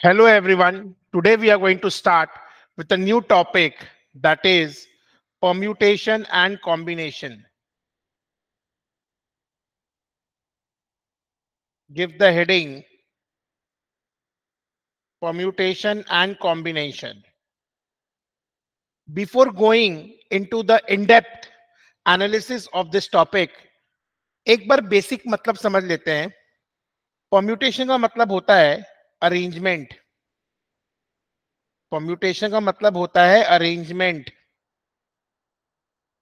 Hello everyone. Today we are going to start with a new topic that is permutation and combination. Give the heading permutation and combination. Before going into the in-depth analysis of this topic, एक बार basic मतलब समझ लेते हैं permutation का मतलब होता है arrangement permutation का मतलब होता है अरेंजमेंट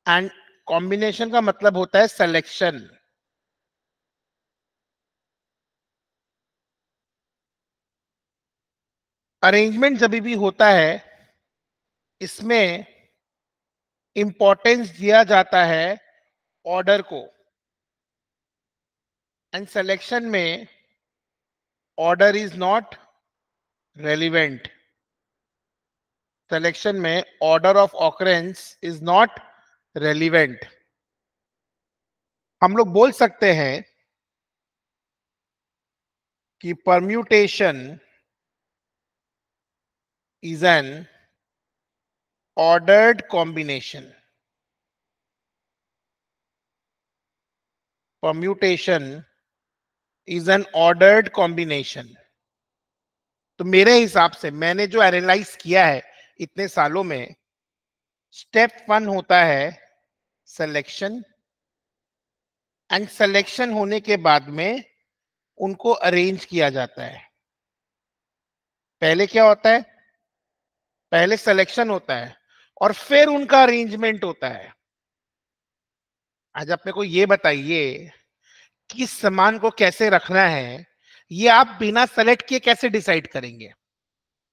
एंड कॉम्बिनेशन का मतलब होता है सिलेक्शन अरेंजमेंट जब भी होता है, इसमें इंपॉर्टेंस दिया जाता है ऑर्डर को. एंड सिलेक्शन में order is not relevant selection में order of occurrence is not relevant हम लोग बोल सकते हैं कि permutation is an ordered combination permutation is an ordered combination तो मेरे हिसाब से मैंने जो एनालाइज किया है इतने सालों में स्टेप वन होता है सिलेक्शन एंड सिलेक्शन होने के बाद में उनको अरेंज किया जाता है। पहले क्या होता है? पहले सिलेक्शन होता है और फिर उनका अरेंजमेंट होता है। आज अपने को ये बताइए किस सामान को कैसे रखना है, ये आप बिना सेलेक्ट किए कैसे डिसाइड करेंगे?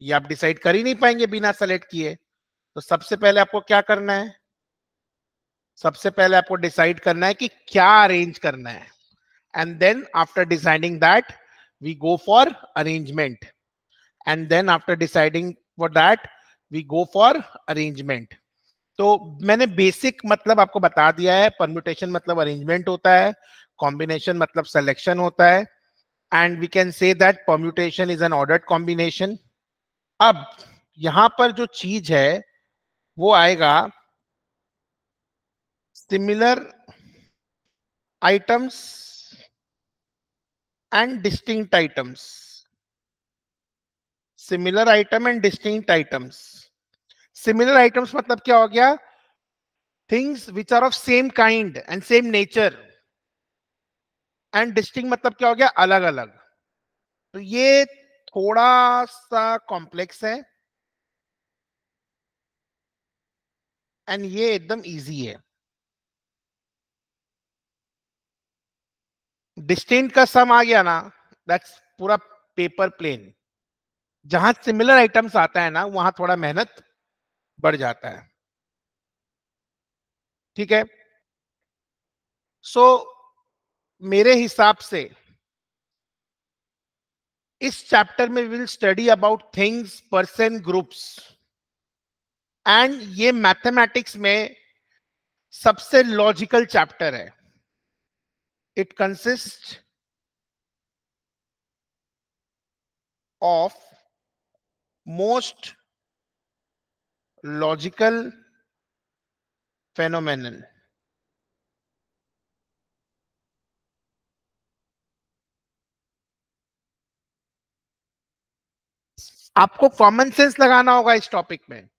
ये आप डिसाइड कर ही नहीं पाएँगे बिना सेलेक्ट किए। तो सबसे पहले आपको क्या करना है? सबसे पहले आपको डिसाइड करना है कि क्या अरेंज करना है। And then after deciding that we go for arrangement and then after deciding for that we go for arrangement तो मैंने बेसिक मतलब आपको बता दिया है परम्यूटेशन मतलब अरेंजमेंट होता है कॉम्बिनेशन मतलब सिलेक्शन होता है and we can say that permutation is an ordered combination अब, यहाँ पर जो चीज़ है, वो आएगा similar items and distinct items similar item and distinct items similar items मतलब क्या हो गया? Things which are of same kind and same nature and distinct मतलब क्या हो गया? अलग अलग तो ये थोड़ा सा कॉम्प्लेक्स है। एंड ये एकदम इजी है। डिस्टिंग का सम आ गया ना दैट्स पूरा पेपर प्लेन जहाँ सिमिलर आइटम्स आता है ना वहाँ थोड़ा मेहनत बढ़ जाता है। ठीक है? सो so, मेरे हिसाब से, इस चैप्टर में will study about things person groups and ये मैथमेटिक्स में सबसे लॉजिकल चैप्टर है। It consist of most logical phenomenon. आपको कॉमन सेंस लगाना होगा इस टॉपिक में।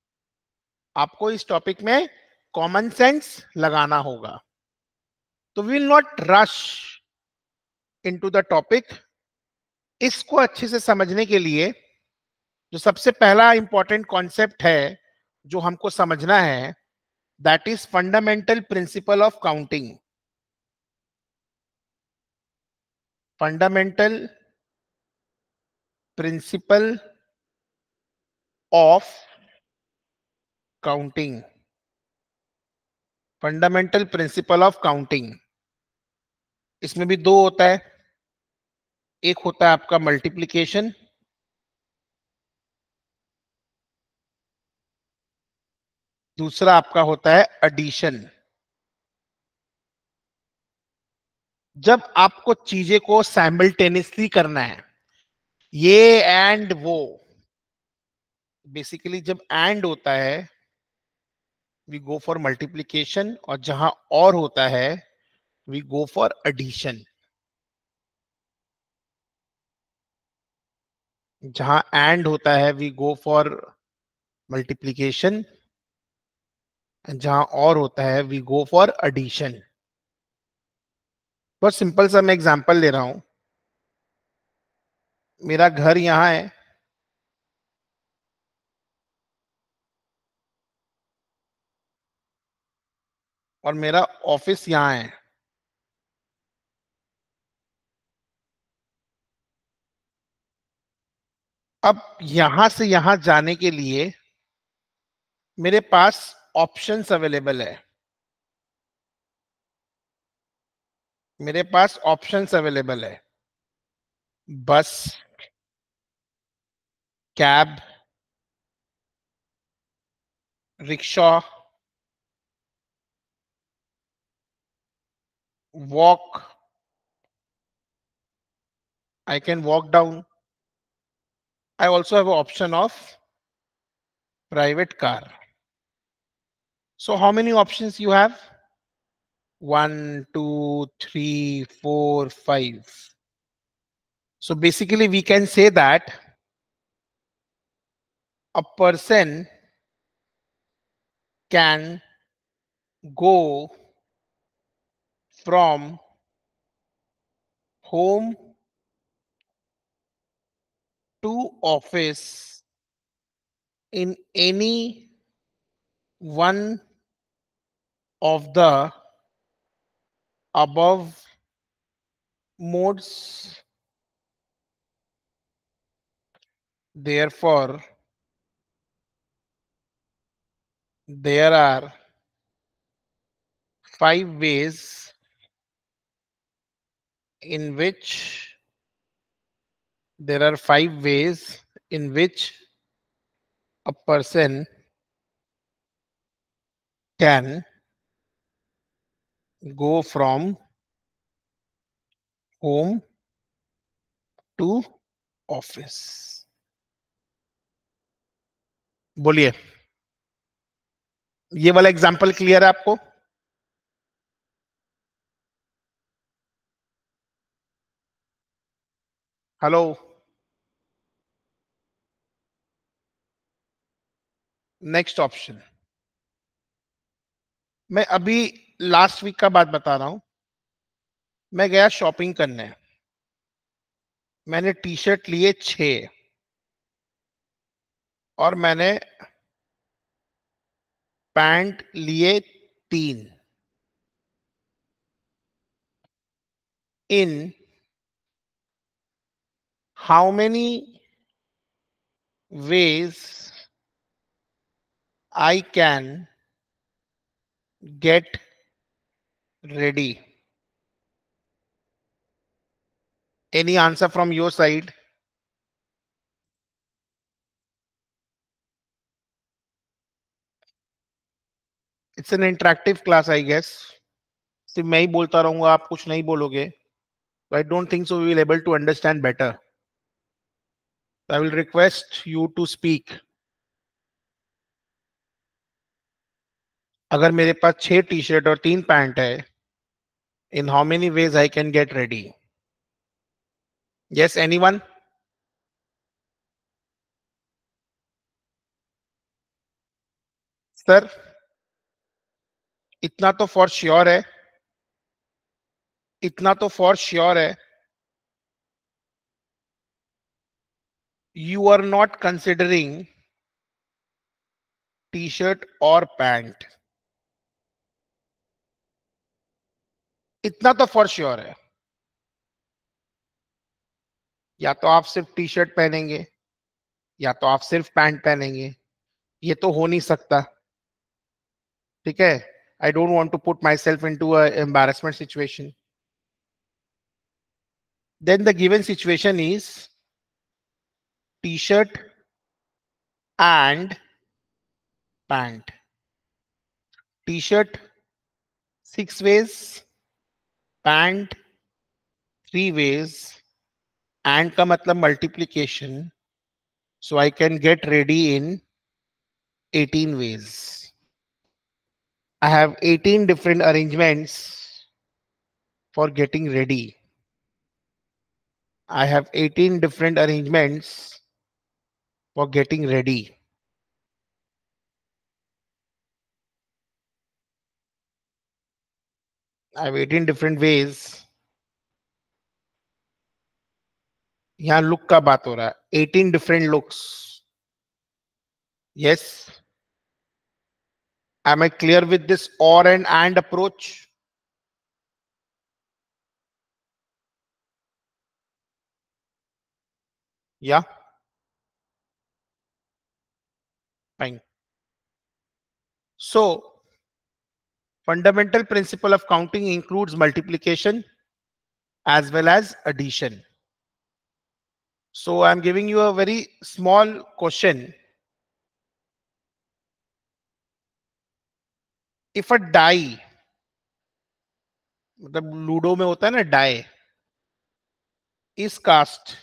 आपको इस टॉपिक में कॉमन सेंस लगाना होगा। तो will not rush into the topic इसको अच्छे से समझने के लिए जो सबसे पहला इंपॉर्टेंट कॉन्सेप्ट है, जो हमको समझना है that is fundamental principle of counting fundamental principle of counting fundamental principle of counting इसमें भी दो होता है। एक होता है आपका मल्टीप्लीकेशन दूसरा आपका होता है एडिशन जब आपको चीज़ें को सैम्बलटेनियसली करना है, ये एंड वो बेसिकली जब एंड होता है वी गो फॉर मल्टीप्लीकेशन और जहाँ और होता है वी गो फॉर एडिशन जहाँ एंड होता है वी गो फॉर मल्टीप्लीकेशन जहाँ और होता है वी गो फॉर एडिशन बहुत सिंपल सा मैं एग्जांपल ले रहा हूँ। मेरा घर यहाँ है। और मेरा ऑफ़िस यहाँ है। अब यहाँ से यहाँ जाने के लिए मेरे पास ऑप्शंस अवेलेबल है। मेरे पास ऑप्शंस अवेलेबल है। Bus, cab, rickshaw walk i can walk down. I also have an option of private car. So how many options you have? One two three four five. So basically we can say that a person can go from home to office in any one of the above modes. Therefore there are five ways in which there are five ways in which a person can go from home to office बोलिए ये वाला example clear है आपको hello next option मैं अभी last week का बात बता रहा हूँ। मैं गया शॉपिंग करने। मैंने टी शर्ट लिए छ। और मैंने पैंट लिए तीन। In how many ways I can get ready? Any answer from your side? It's an interactive class, I guess. सिर्फ़ मैं ही बोलता रहूँगा आप कुछ नहीं बोलोगे I don't think so we will able to understand better. I will request you to speak. अगर मेरे पास छह टी शर्ट और तीन पैंट है in how many ways I can get ready yes any one sir इतना तो for sure है। इतना तो फॉर श्योर है। You are not considering t-shirt और पैंट इतना तो फॉर श्योर है। या तो आप सिर्फ़ टी शर्ट पहनेंगे, या तो आप सिर्फ़ पैंट पहनेंगे, ये तो हो नहीं सकता। ठीक है? I don't want to put myself into embarrassment situation than the given situation is t-shirt and pant. T-shirt six ways. Pant three ways. And ka matlab multiplication. So i can get ready in 18 ways. I have 18 different arrangements for getting ready. I have 18 different arrangements for getting ready I have 18 different ways. यहाँ look का बात हो रहा है 18 different looks. Yes. Am I clear with this or and and approach? Yeah. Fine. So fundamental principle of counting includes multiplication as well as addition. So I'm giving you a very small question. If a die, मतलब ludo में होता है ना die is cast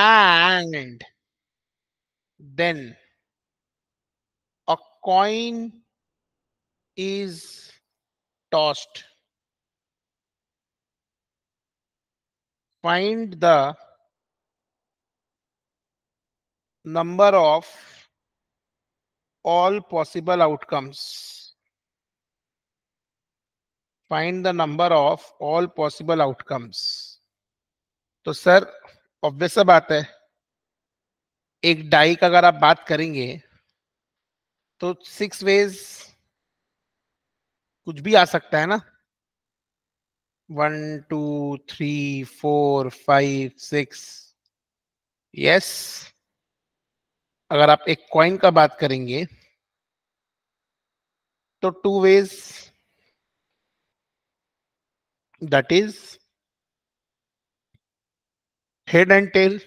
and then a coin is tossed. Find the number of all possible outcomes. Find the number of all possible outcomes. So, sir, obvious बात है। एक die का अगर आप बात करेंगे तो सिक्स वेज कुछ भी आ सकता है ना? One two three four five six yes अगर आप एक कॉइन का बात करेंगे तो two ways that is head and tail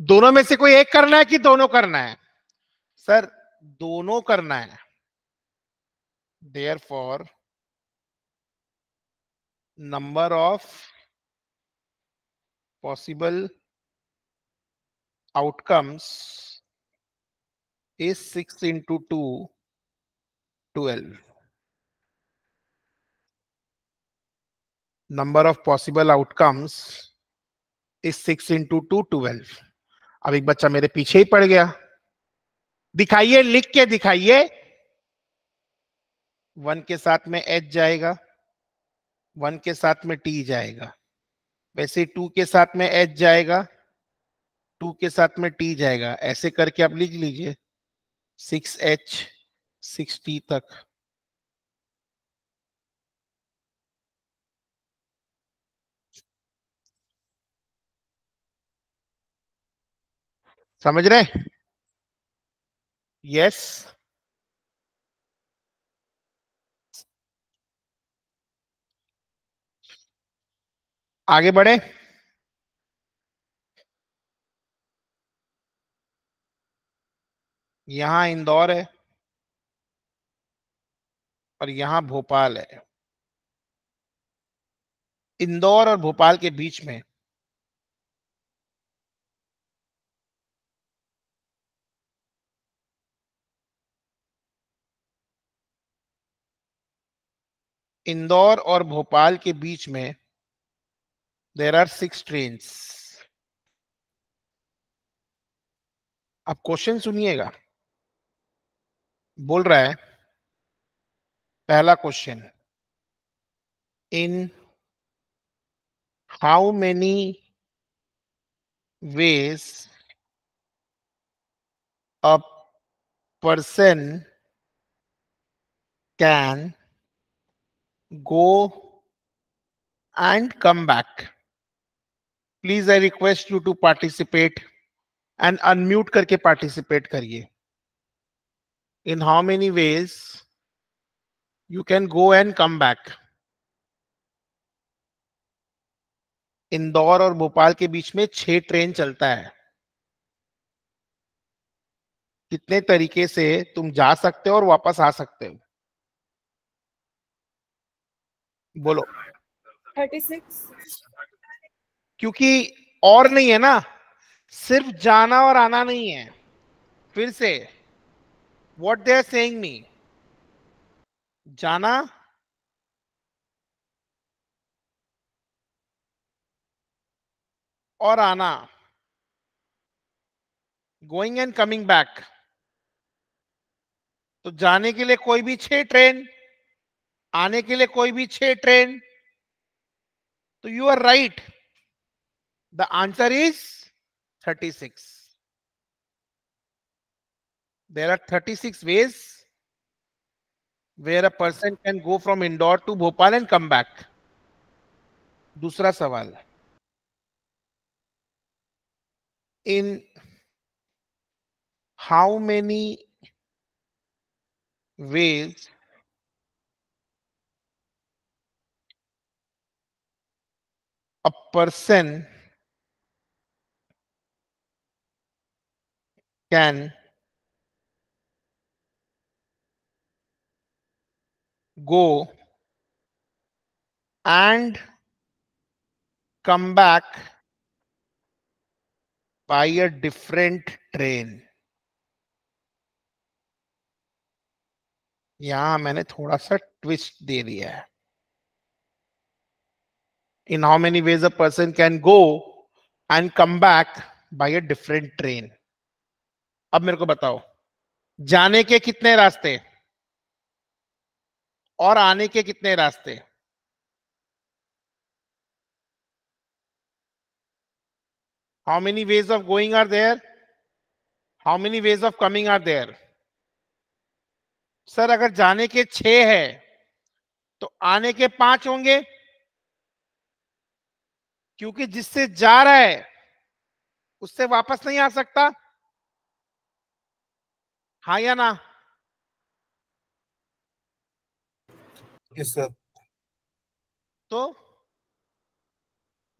दोनों में से कोई एक करना है कि दोनों करना है? सर दोनों करना है। Therefore number of possible outcomes is six into two twelve number of possible outcomes is six into two twelve अब एक बच्चा मेरे पीछे ही पड़ गया। दिखाइए, लिख के दिखाइए। वन के साथ में एच जाएगा। वन के साथ में टी जाएगा। वैसे टू के साथ में एच जाएगा। टू के साथ में टी जाएगा। ऐसे करके आप लिख लीजिए। सिक्स एच सिक्स टी तक। समझ रहे? यस आगे बढ़े। यहाँ इंदौर है और यहाँ भोपाल है। इंदौर और भोपाल के बीच में इंदौर और भोपाल के बीच में देर आर सिक्स ट्रेन अब क्वेश्चन सुनिएगा। बोल रहा है, पहला question in how many ways a person can go and come back. Please, I request you to participate and unmute करके participate करिए. In how many ways you can go and come back? Indore और भोपाल के बीच में छह train चलता है कितने तरीके से तुम जा सकते हो और वापस आ सकते हो बोलो। 36 क्योंकि और नहीं है ना सिर्फ़ जाना और आना नहीं है। फिर से what they are saying me जाना और आना गोइंग एंड कमिंग बैक तो जाने के लिए कोई भी छह ट्रेन आने के लिए कोई भी छह ट्रेन तो you are right the answer is 36 six there are thirty six ways where a person can go from Indore to Bhopal and come back दूसरा सवाल in how many ways a person can go and come back by a different train यहाँ मैंने थोड़ा सा twist दे दिया है in how many ways a person can go and come back by a different train. अब मेरे को बताओ, जाने के कितने रास्ते और आने के कितने रास्ते? How many ways of going are there how many ways of coming are there sir अगर जाने के छह है तो आने के पाँच होंगे? क्योंकि जिससे जा रहा है उससे वापस नहीं आ सकता। हाँ या ना? Yes, sir. तो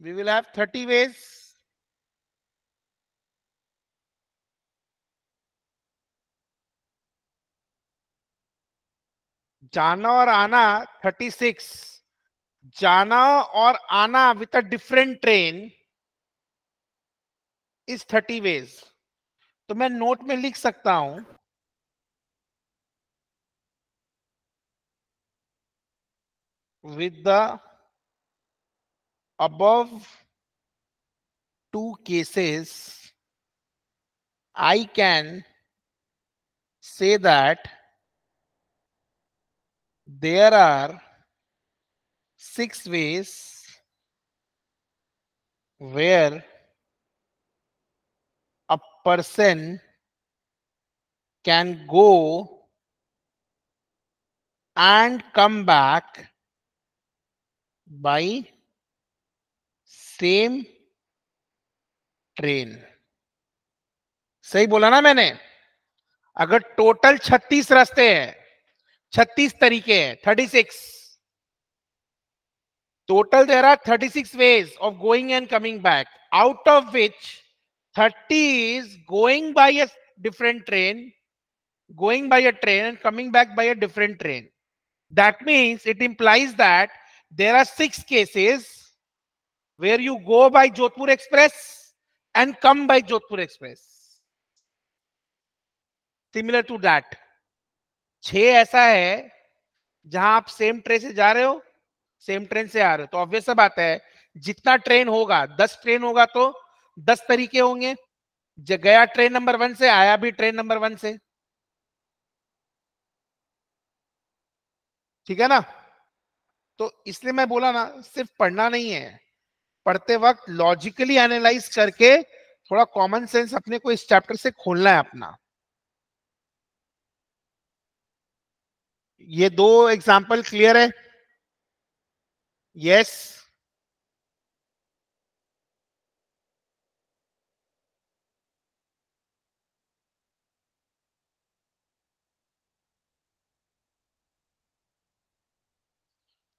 we will have 30 ways जाना और आना 36 जाना और आना with a different train is thirty ways तो मैं नोट में लिख सकता हूँ। With the above two cases I can say that there are six ways where a person can go and come back by same train सही बोला ना मैंने अगर टोटल 36 रास्ते हैं 36 तरीके हैं 36 total there are 36 ways of going and coming back out of which 30 is going by a different train going by a train and coming back by a different train that means it implies that there are six cases where you go by Jodhpur Express and come by Jodhpur Express. Similar to that. छह ऐसा है जहां आप same train से जा रहे हो same train से आ रहे हो। तो ऑब्वियस बात है, जितना ट्रेन होगा, दस ट्रेन होगा तो दस तरीके होंगे। गया ट्रेन नंबर वन से, आया भी ट्रेन नंबर वन से। ठीक है ना? तो इसलिए मैं बोला ना, सिर्फ़ पढ़ना नहीं है। पढ़ते वक्त लॉजिकली एनालाइज करके थोड़ा कॉमन सेंस अपने को इस चैप्टर से खोलना है अपना। ये दो एग्ज़ाम्पल क्लियर है। यस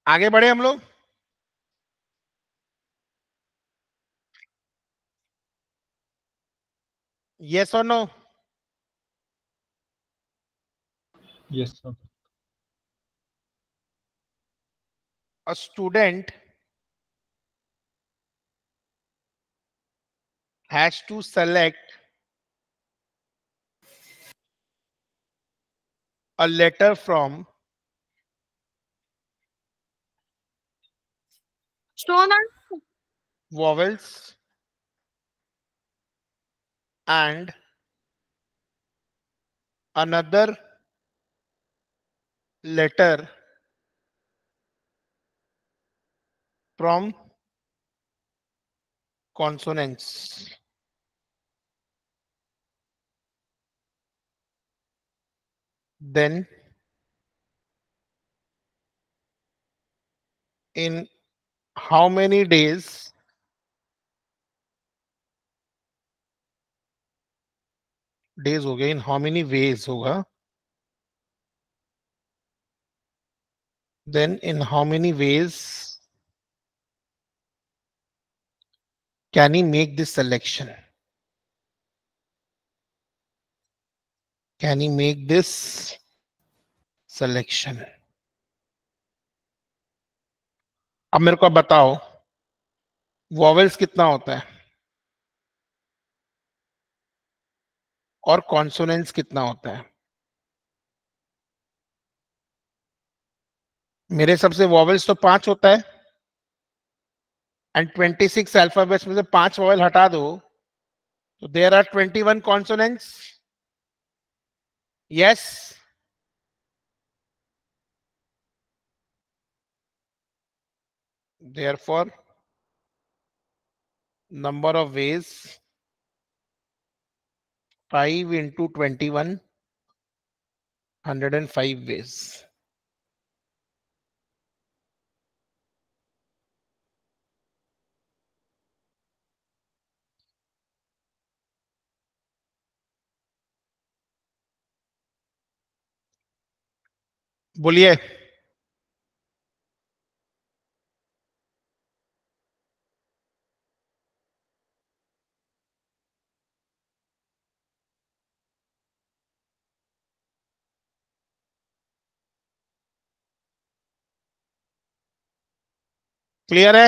आगे बढ़े हम लोग। यस और no yes sir. A student has to select a letter from vowels and another letter from consonants. Then in how many days days हो गए in how many ways होगा then in how many ways can he make this selection? Can he make this selection? अब मेरे को बताओ vowels कितना होता है? और कॉन्सोनेंस कितना होता है? मेरे सबसे वॉवेल्स तो पाँच होता है। एंड ट्वेंटी सिक्स अल्फाबेट्स में से पांच वॉवेल हटा दो तो there are twenty one consonants yes therefore number of ways 5 into 21 105 ways बोलिए। क्लियर है?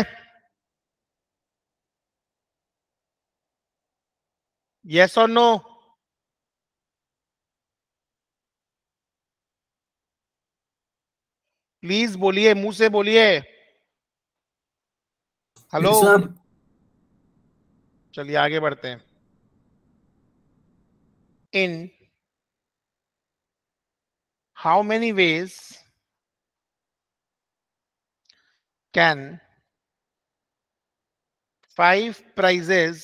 यस और नो प्लीज़ बोलिए मुँह से बोलिए। हेलो। चलिए आगे बढ़ते हैं। In how many ways can five prizes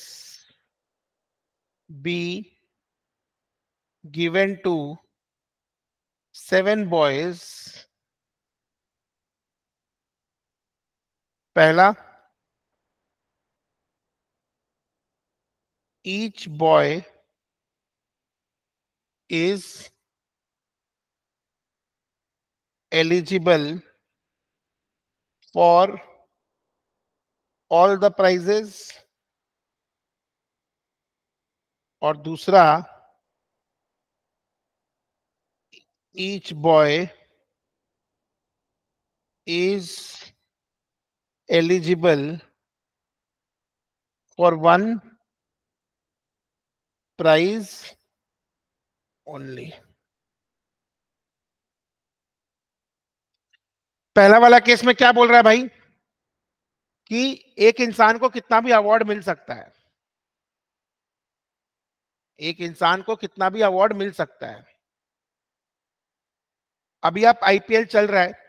be given to seven boys पहला each boy is eligible for all the prizes और दूसरा each boy is eligible for one prize only. पहला वाला केस में क्या बोल रहा है भाई? कि एक इंसान को कितना भी अवार्ड मिल सकता है। एक इंसान को कितना भी अवार्ड मिल सकता है। अभी आप आईपीएल चल रहा है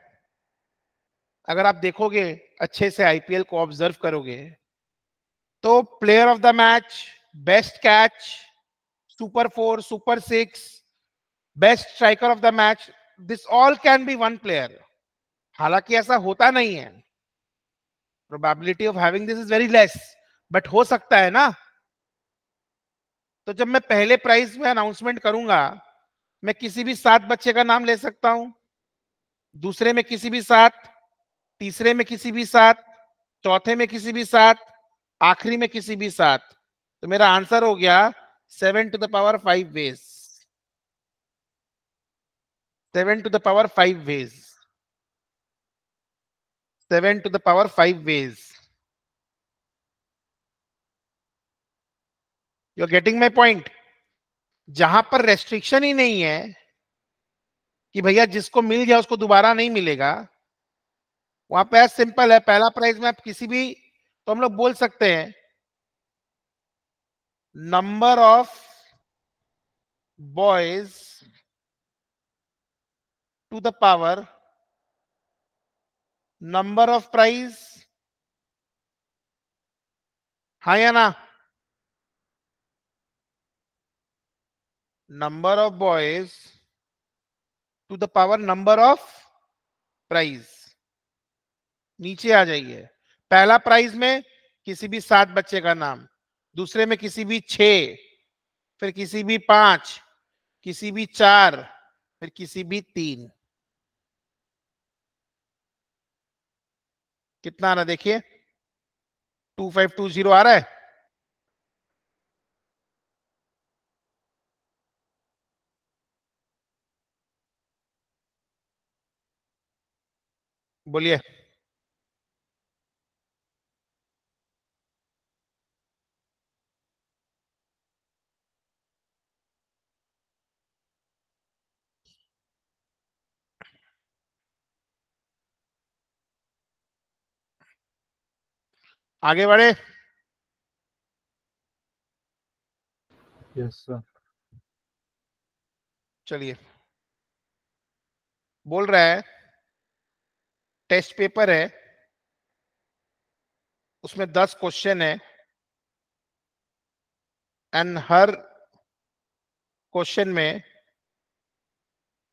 अगर आप देखोगे, अच्छे से आईपीएल को ऑब्ज़र्व करोगे तो player of the match best catch super four super six best striker of the match this all can be one player हालाँकि ऐसा होता नहीं है। Probability of having this is very less but हो सकता है ना? तो जब मैं पहले प्राइज में अनाउंसमेंट करूँगा, मैं किसी भी सात बच्चे का नाम ले सकता हूँ, दूसरे में किसी भी सात तीसरे में किसी भी सात, चौथे में किसी भी सात, आखिरी में किसी भी सात। तो मेरा आंसर हो गया seven to the power five ways. Seven to the power five ways. Seven to the power five ways. You are getting my point जहाँ पर रेस्ट्रिक्शन ही नहीं है कि भैया जिसको मिल गया उसको दोबारा नहीं मिलेगा वहाँ पे सिंपल है, पहला प्राइज में आप किसी भी तो हम लोग बोल सकते हैं number of boys to the power number of prize हा या ना? Number of boys to the power number of prize नीचे आ जाइए। पहला प्राइज में किसी भी सात बच्चे का नाम, दूसरे में किसी भी छ फिर किसी भी पाँच, किसी भी चार, फिर किसी भी तीन। कितना आ रहा देखिए? टू फाइव टू ज़ीरो आ रहा है? बोलिए। आगे बढ़े। यस सर चलिए। बोल रहा है टेस्ट पेपर है उसमें दस क्वेश्चन है एंड हर क्वेश्चन में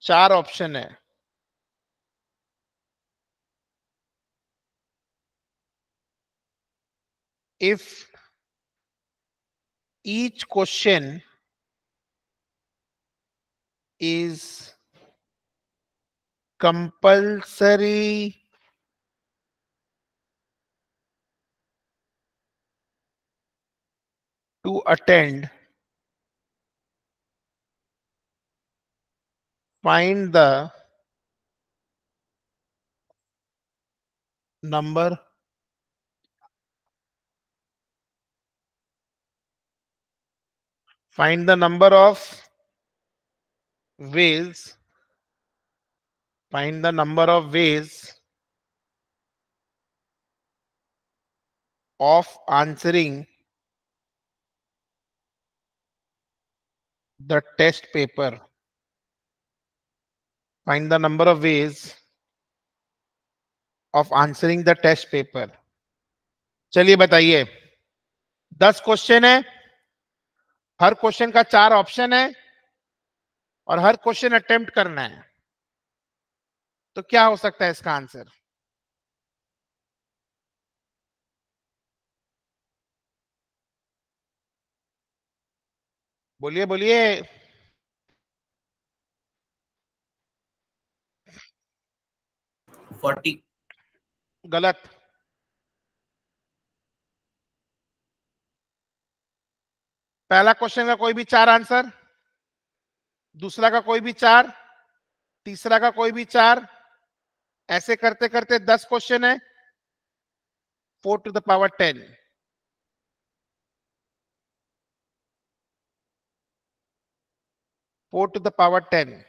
चार ऑप्शन है। If each question is compulsory to attend find the number find the number of ways find the number of ways of answering the test paper find the number of ways of answering the test paper चलिए बताइए दस question है हर question का चार option है और हर question attempt करना है। तो क्या हो सकता है इसका आंसर? बोलिए बोलिए। फोर्टी। गलत। पहला क्वेश्चन का कोई भी चार आंसर दूसरा का कोई भी चार? तीसरा का कोई भी चार? ऐसे करते करते दस क्वेश्चन है। Four to the power ten four to the power ten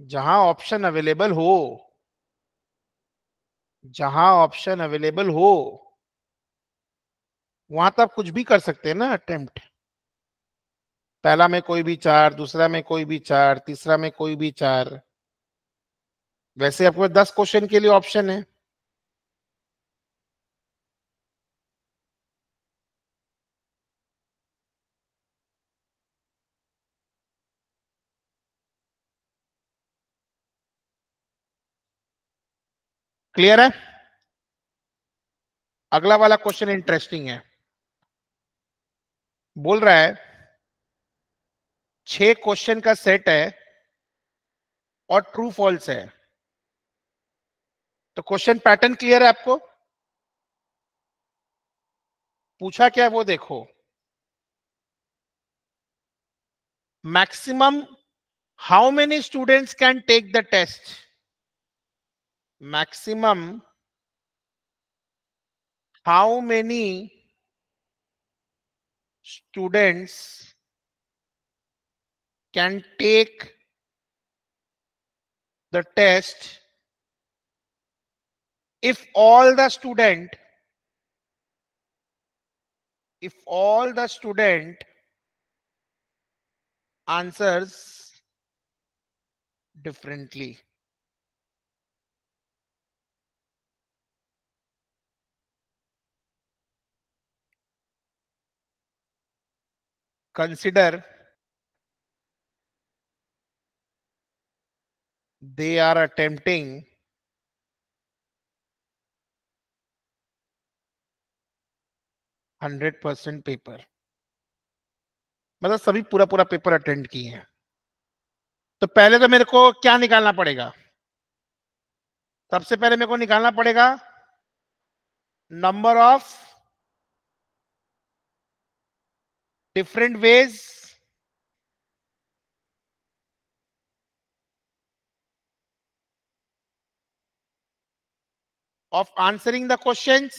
जहाँ ऑप्शन अवेलेबल हो, जहाँ ऑप्शन अवेलेबल हो वहाँ तो आप कुछ भी कर सकते हैं ना अटेम्प्ट पहला में कोई भी चार, दूसरा में कोई भी चार, तीसरा में कोई भी चार. वैसे आपको दस क्वेश्चन के लिए ऑप्शन है. क्लियर है? अगला वाला क्वेश्चन इंटरेस्टिंग है. बोल रहा है, छह क्वेश्चन का सेट है और ट्रू फॉल्स है। तो क्वेश्चन पैटर्न क्लियर है आपको? पूछा क्या है वो देखो। Maximum how many students can take the test? Maximum how many students can take the test if all the student if all the student answers differently consider they are attempting hundred percent paper मतलब सभी पूरा पूरा paper attend किए हैं। तो पहले तो मेरे को क्या निकालना पड़ेगा? सबसे पहले मेरे को निकालना पड़ेगा number of different ways of answering the questions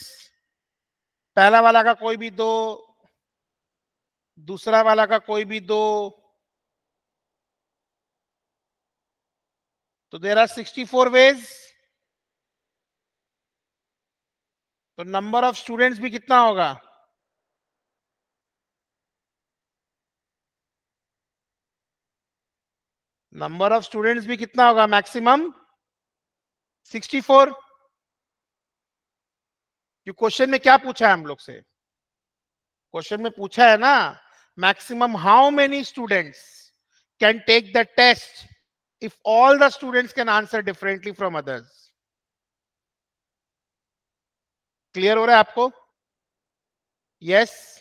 पहला वाला का कोई भी दो, दूसरा वाला का कोई भी दो. तो there are sixty four ways तो नंबर ऑफ़ स्टूडेंट्स भी कितना होगा? नंबर ऑफ़ स्टूडेंट्स भी कितना होगा मैक्सिमम 64 कि क्वेश्चन में क्या पूछा है हम लोग से? क्वेश्चन में पूछा है ना maximum how many students can take the test if all the students can answer differently from others clear हो रहा है आपको? Yes yes?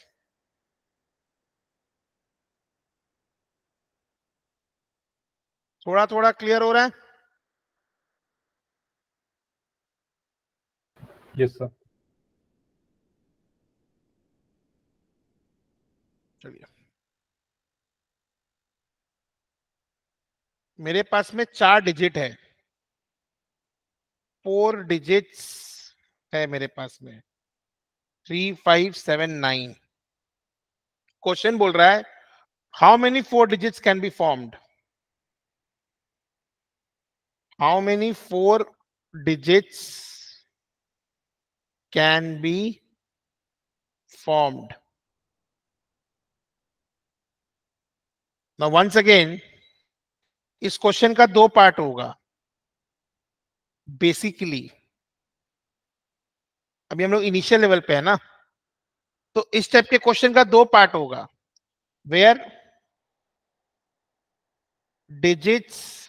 थोड़ा थोड़ा क्लियर हो रहा है? यस सर चलिए। मेरे पास में चार डिजिट है। फोर डिजिट्स है मेरे पास में। Three five seven nine question बोल रहा है how many four digits can be formed how many four digits can be formed? Now, once again, इस क्वेश्चन का दो पार्ट होगा। बेसिकली अभी हम लोग इनिशियल लेवल पे है ना? तो इस टाइप के क्वेश्चन का दो पार्ट होगा। Where digits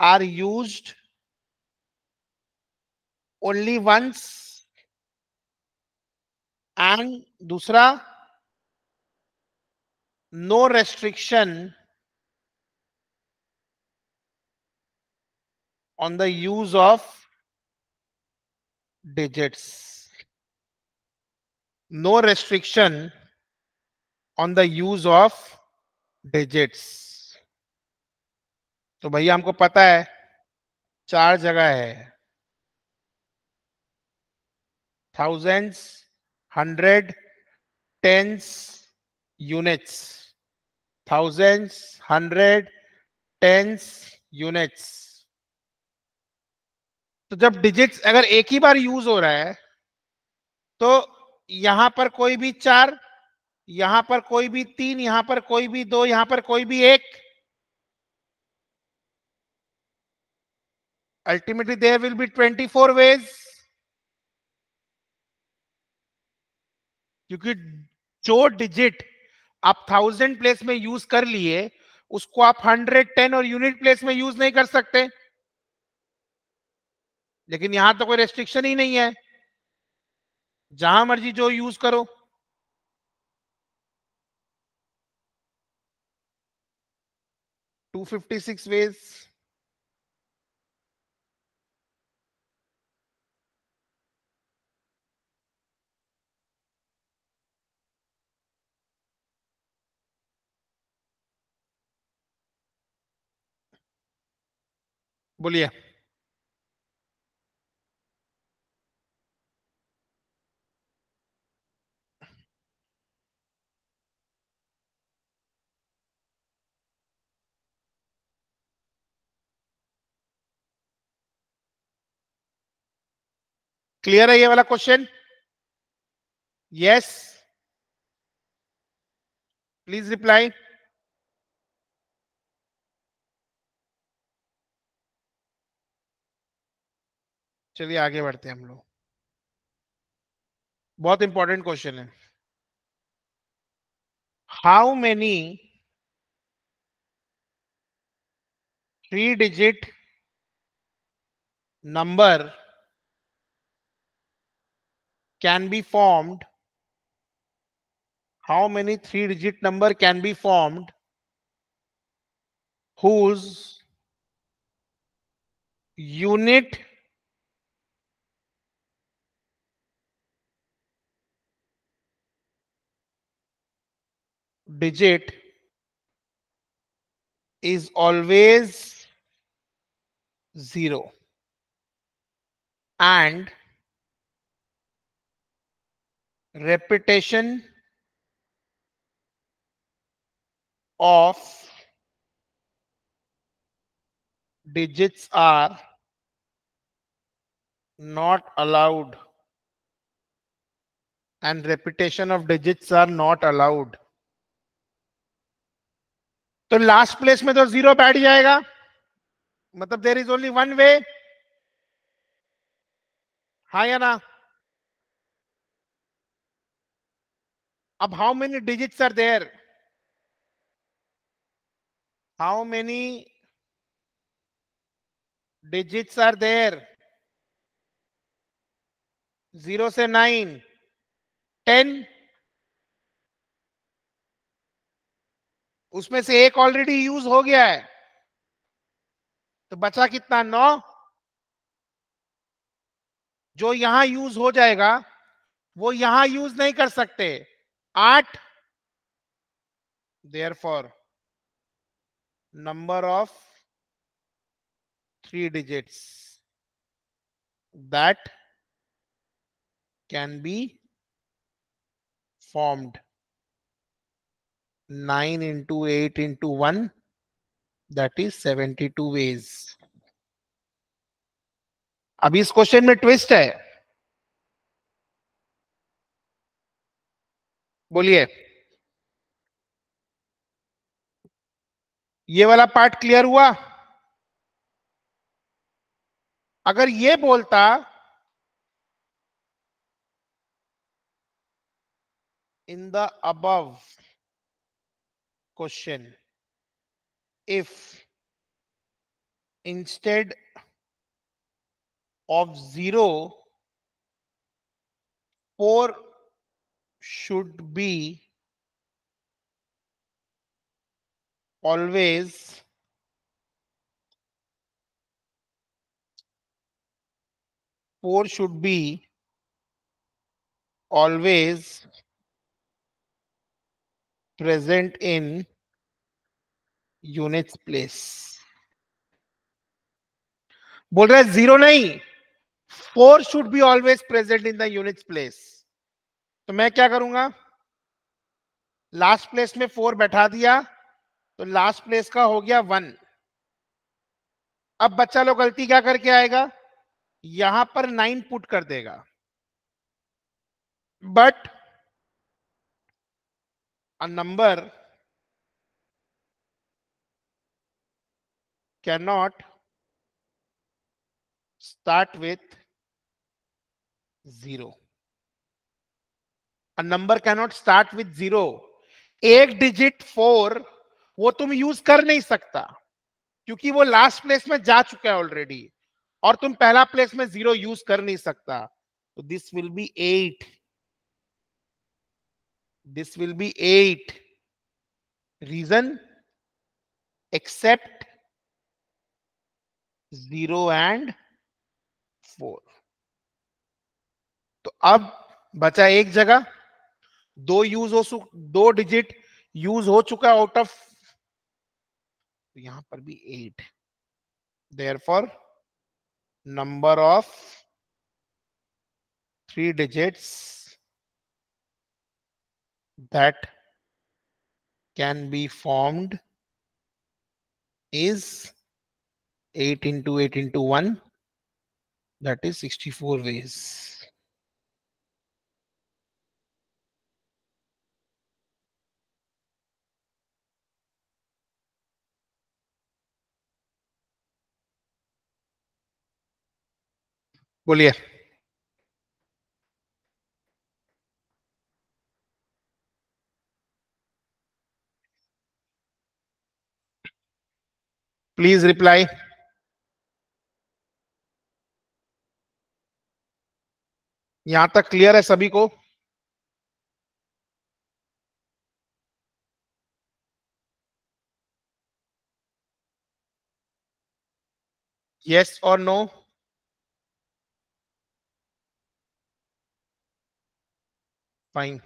are used only once and dusra no restriction on the use of digits. No restriction on the use of digits. तो भैया हमको पता है, चार जगह है। Thousands hundred tens units thousands hundred tens units तो जब डिजिट्स अगर एक ही बार यूज़ हो रहा है तो यहाँ पर कोई भी चार, यहाँ पर कोई भी तीन, यहाँ पर कोई भी दो, यहाँ पर कोई भी एक ultimately, there will be 24 ways. क्योंकि जो डिजिट आप थाउज़ेंड प्लेस में यूज़ कर लिए, उसको आप हंड्रेड टेन और यूनिट प्लेस में यूज़ नहीं कर सकते। लेकिन यहाँ तो कोई रेस्ट्रिक्शन ही नहीं है। जहाँ मर्ज़ी जो यूज़ करो। टू फिफ्टी सिक्स वेज बोलिए। क्लियर है ये वाला क्वेश्चन? यस प्लीज़ रिप्लाई चलिए आगे बढ़ते हैं हम लोग। बहुत इंपॉर्टेंट क्वेश्चन है। How many three digit number can be formed how many three digit number can be formed whose unit digit is always zero. And repetition of digits are not allowed. And repetition of digits are not allowed तो last place में तो zero बैठ जाएगा। मतलब there is only one way हा या ना? अब how many digits are there? How many digits are there? Zero से नाइन टेन उसमें से एक ऑलरेडी यूज़ हो गया है। तो बचा कितना? नौ। जो यहाँ यूज़ हो जाएगा, वो यहाँ यूज़ नहीं कर सकते। आठ। Therefore number of three digits that can be formed. 9 into 8 into 1 that is 72 ways. अभी इस क्वेश्चन में ट्विस्ट है। बोलिए। ये वाला पार्ट क्लियर हुआ? अगर ये बोलता in the above question. If instead of 0 4 should be always four should be always present in units place बोल रहा है ज़ीरो नहीं four should be always present in the units place तो मैं क्या करूँगा? लास्ट प्लेस में फोर बैठा दिया तो लास्ट प्लेस का हो गया वन अब बच्चा लोग गलती क्या करके आएगा? यहाँ पर नाइन पुट कर देगा. But a number cannot start with zero. A number cannot start with zero. एक डिजिट फोर वो तुम यूज़ कर नहीं सकता, क्योंकि वो लास्ट प्लेस में जा चुका है ऑलरेडी और तुम पहला प्लेस में ज़ीरो यूज़ कर नहीं सकता। तो this will be eight this will be 8 reason? Except zero and four. तो अब बचा एक जगह, दो यूज़ हो दो डिजिट यूज़ हो चुका है आउट ऑफ़ तो यहाँ पर भी eight. Therefore number of three digits that can be formed is 8 into 8 into 1 that is 64 ways बोलिए प्लीज रिप्लाई यहाँ तक क्लियर है सभी को? Yes or no? Fine.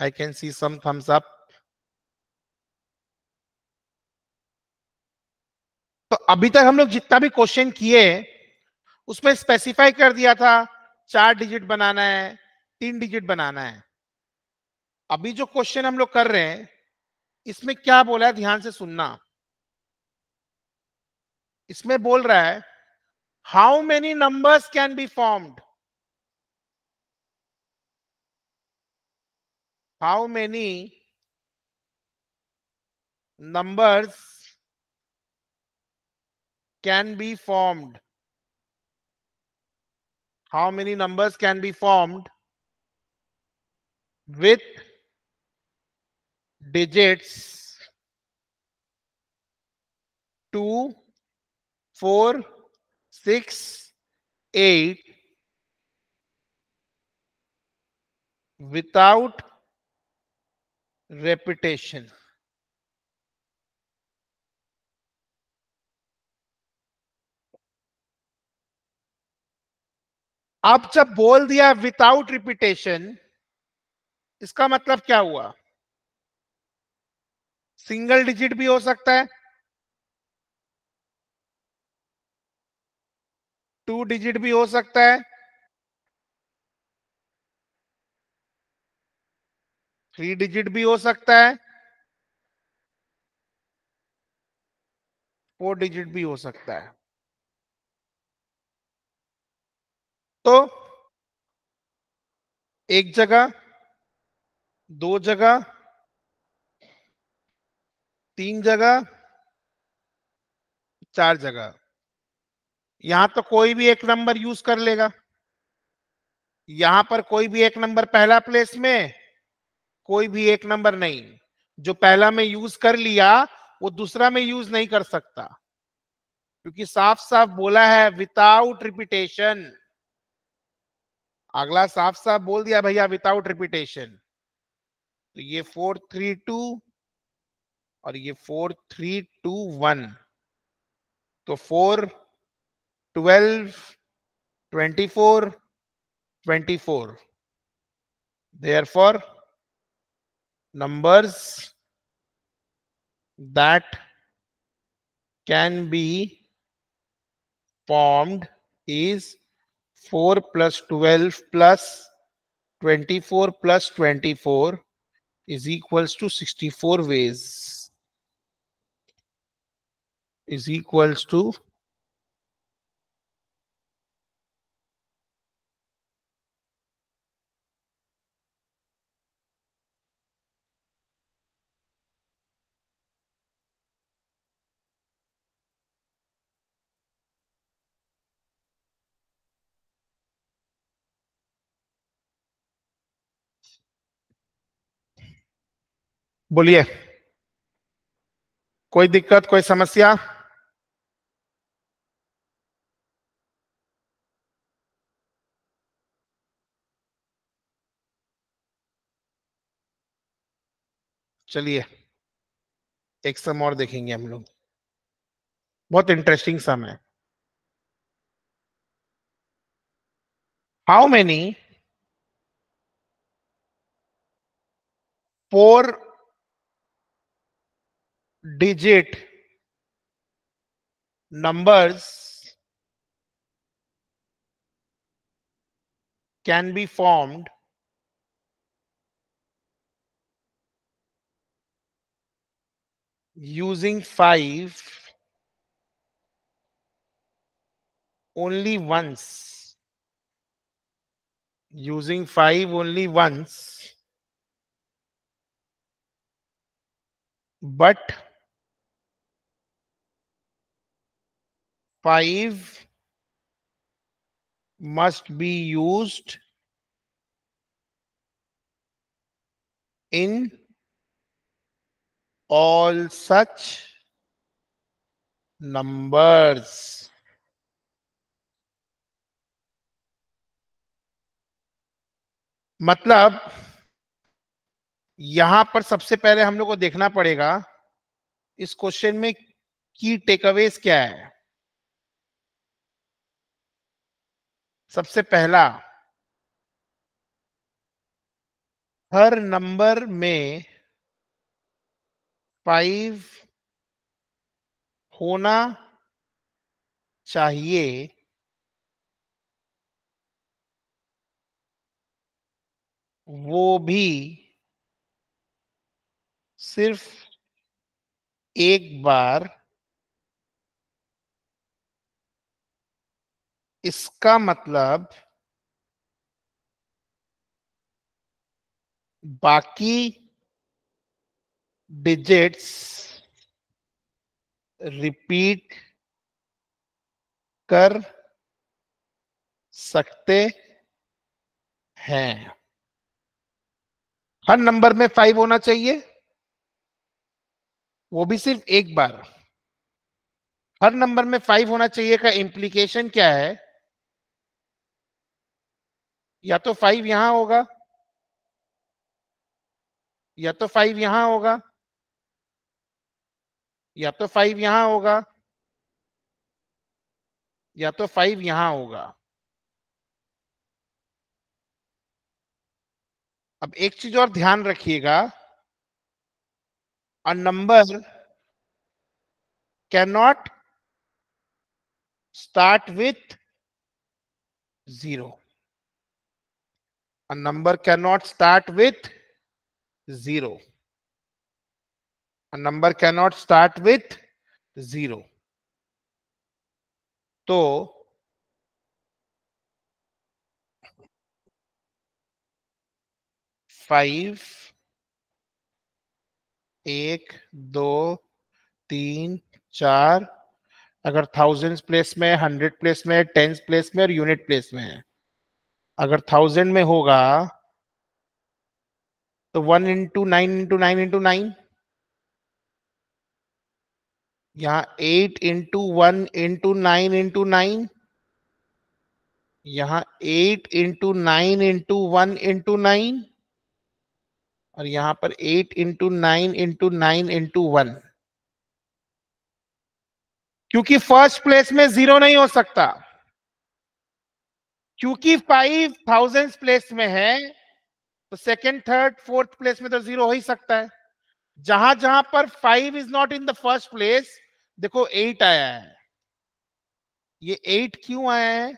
I can see some thumbs up. तो अभी तक हम लोग जितना भी क्वेश्चन किए, उसमें स्पेसिफाई कर दिया था चार डिजिट बनाना है, तीन डिजिट बनाना है। अभी जो क्वेश्चन हम लोग कर रहे हैं, इसमें क्या बोला है ध्यान से सुनना। इसमें बोल रहा है how many numbers can be formed how many numbers can be formed? How many numbers can be formed with digits 2 4 6 8 without repetition अब जब बोल दिया विदाउट रिपीटेशन इसका मतलब क्या हुआ? सिंगल डिजिट भी हो सकता है। टू डिजिट भी हो सकता है। थ्री डिजिट भी हो सकता है। फोर डिजिट भी हो सकता है। तो एक जगह, दो जगह, तीन जगह, चार जगह। यहाँ तो कोई भी एक नंबर यूज़ कर लेगा। यहाँ पर कोई भी एक नंबर पहला प्लेस में, कोई भी एक नंबर नहीं। जो पहला में यूज़ कर लिया, वो दूसरा में यूज़ नहीं कर सकता। क्योंकि साफ़ साफ़ बोला है विदाउट रिपीटेशन अगला साफ़ साफ़ बोल दिया भैया विदाउट रिपीटेशन तो ये फोर थ्री टू और ये फोर थ्री टू वन तो four twelve twenty four twenty four therefore numbers that can be formed is 4 plus 12 plus 24 plus 24 is equals to 64 ways is equals to बोलिए। कोई दिक्कत, कोई समस्या? चलिए, एक सम और देखेंगे हम लोग। बहुत इंटरेस्टिंग सम है। How many four digit numbers can be formed using 5 only once. Using 5 only once. But 5 must be used in all such numbers. मतलब यहाँ पर सबसे पहले हम लोग को देखना पड़ेगा इस क्वेश्चन में की टेकअवेज क्या है? सबसे पहला हर नंबर में फाइव होना चाहिए। वो भी सिर्फ़ एक बार इसका मतलब बाकी डिजिट्स रिपीट कर सकते हैं। हर नंबर में फाइव होना चाहिए। वो भी सिर्फ़ एक बार। हर नंबर में फाइव होना चाहिए का इंप्लीकेशन क्या है? या तो फाइव यहाँ होगा। या तो फाइव यहाँ होगा। या तो फाइव यहाँ होगा। या तो फाइव यहाँ होगा। अब एक चीज़ और ध्यान रखिएगा। A number can not start with zero can not start with zero a number can not start with zero तो फाइव एक, दो, तीन, चार, अगर थाउज़ेंड प्लेस में हंड्रेड प्लेस में टेंस प्लेस में और यूनिट प्लेस में है अगर थाउज़ेंड में होगा तो one into nine into nine into nine यहाँ eight into one into nine into nine यहाँ eight into nine into one into nine और यहाँ पर eight into nine into nine into one क्योंकि फ़र्स्ट प्लेस में ज़ीरो नहीं हो सकता। क्योंकि फाइव थाउज़ेंड प्लेस में है तो सेकेंड थर्ड फोर्थ प्लेस में तो ज़ीरो हो ही सकता है। जहाँ जहाँ पर five is not in the first place देखो एट आया है। ये एट क्यों आया है?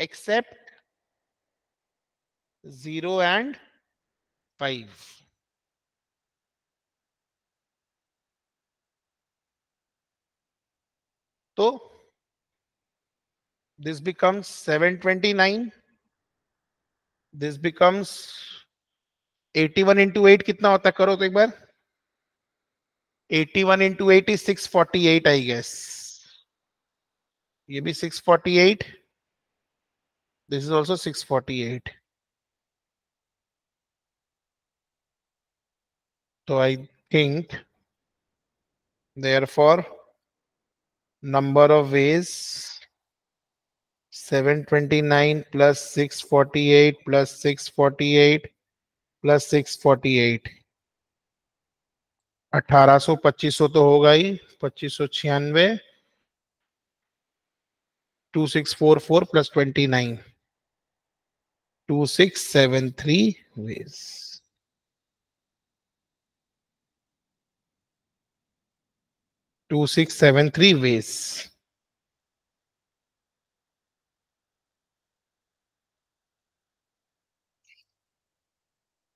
Except zero and five तो this becomes 729 this becomes 81 into 8 कितना होता है करो तो एक बार 81 into 8 is 648 I guess ये भी 648 this is also 648 so I think therefore number of ways 729 plus 648 plus 648 plus 648 अठारह सो, पच्चीस सौ तो होगा ही पच्चीस सौ छियानवे two six four four plus twenty nine two six seven three ways two six seven three ways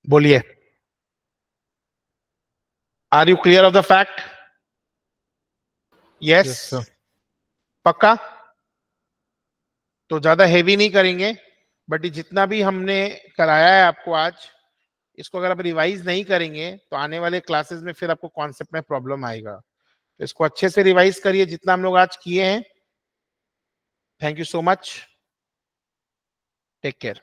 बोलिए। Are you clear of the fact yes पक्का? तो ज़्यादा हेवी नहीं करेंगे बट जितना भी हमने कराया है आपको आज इसको अगर आप रिवाइज नहीं करेंगे तो आने वाले क्लासेस में फिर आपको कॉन्सेप्ट में प्रॉब्लम आएगा। तो इसको अच्छे से रिवाइज करिए जितना हम लोग आज किए हैं। Thank you so much take care